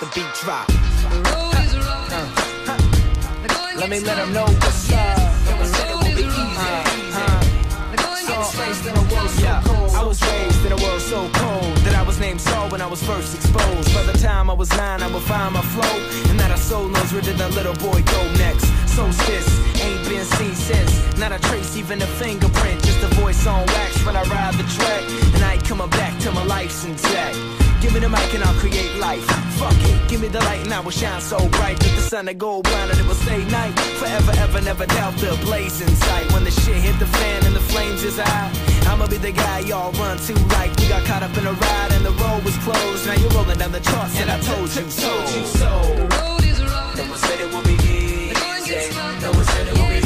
make the beat drop. Let me let them know what's up. Never said it would be easy. I was raised in a world so cold. I was raised in a world so cold that I was named Saul when I was first exposed. By the time I was nine, I would find my flow, and that I soul knows where did that little boy go next. So sis ain't been seen since. Not a trace, even a fingerprint, just a voice on wax when I ride the track, and I ain't coming back till my life's intact. Give me the mic and I'll create life. Fuck it, give me the light and I will shine so bright that the sun that go blind and it will stay night. Forever, ever, never doubt the blazing sight. When the shit hit the fan and the flames is out, I'ma be the guy y'all run to like we got caught up in a ride and the road was closed. Now you're rolling down the charts and I told you so. Told you so. No one said it would be easy. No one said it would be easy.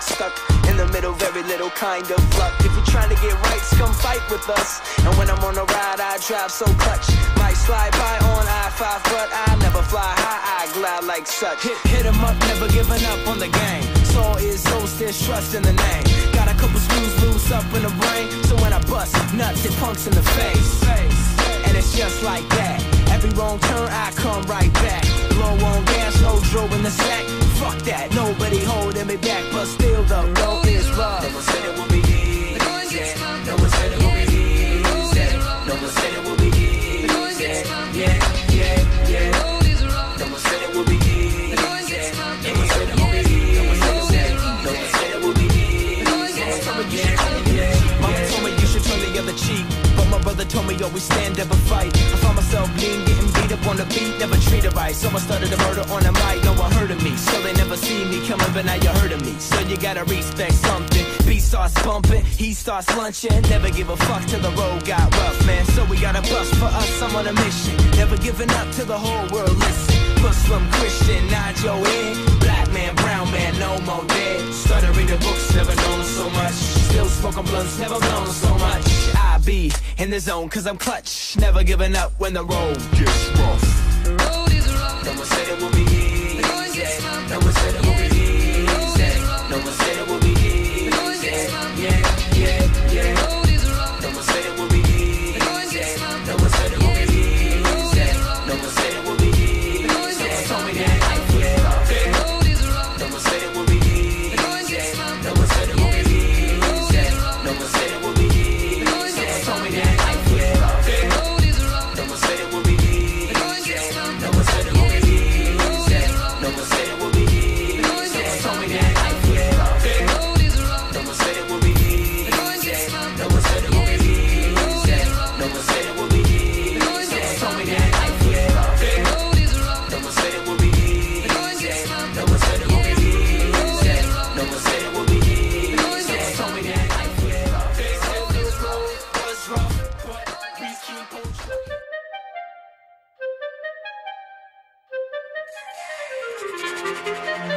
Stuck in the middle, very little kind of luck. If you're trying to get right, come fight with us. And when I'm on a ride, I drive so clutch. Might slide by on I-5, but I never fly high, I glide like such. Hit, hit 'em up, never giving up on the game. Soul is so still trust in the name. Got a couple screws loose up in the brain, so when I bust nuts, it punks in the face. And it's just like that. Every wrong turn, I come right back. Low on gas, no drove in the sack. Fuck that, nobody holding me back, but still the road is rough. No one said it would be easy. No one said it would be easy. No one said it would be easy. Yeah, yeah, yeah. No one said it would be easy. No one said it would be easy. No one said it would be easy. Other cheek. Mama told me you should turn the other cheek. But my brother told me always stand up and fight. I found myself being getting beat up on the beat, never treated right. So I started a murder on the mic, no one heard of me. So they never see me coming, but now you heard of me. So you gotta respect something. Beat starts bumping, he starts lunching. Never give a fuck till the road got rough, man. So we got a bus for us, I'm on a mission. Never giving up till the whole world listen. Muslim, Christian, nod your head. Black man, brown man, no more dead. Started reading books, never known so much. Still smoking blunts, never blown so much. I be in the zone, cause I'm clutch. Never giving up when the road gets rough. No one said it would be. No one said Thank